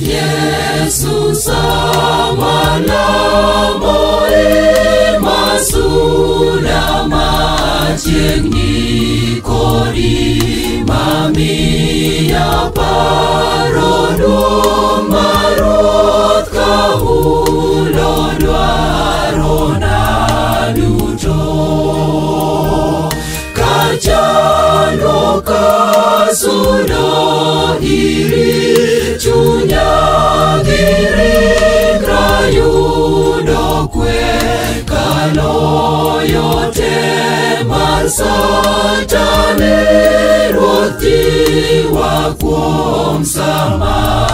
Jesus Yesusa wanamoe masula majengi kori mami ya parodwa marot kaulo dwarona lucho kachano kasulo iri Sataniroti wako msamalami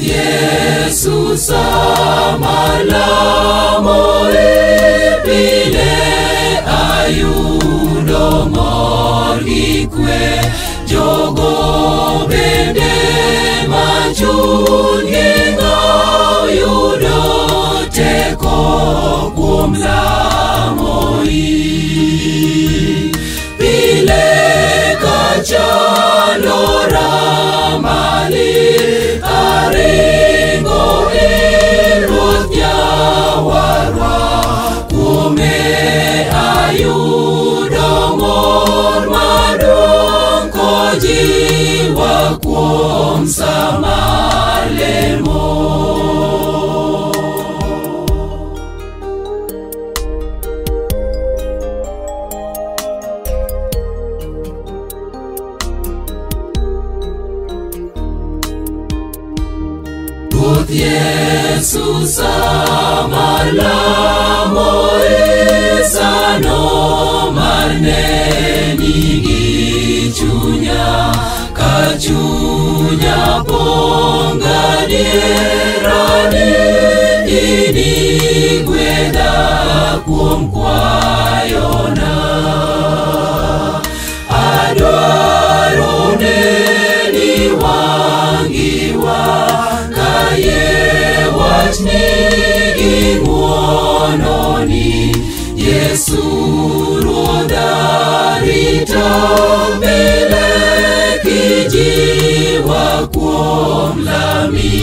Yesu samalamo gi jogo bende ma chunygi ng'aw yudo teko kuom lamoi kojiwa kuom samalemo Ruoth Yesu samalamo chunyaponganyerani inigweda kumkwayona adwaroneni wangiwa kayewatnigingwononi yesu rodaritombe Me.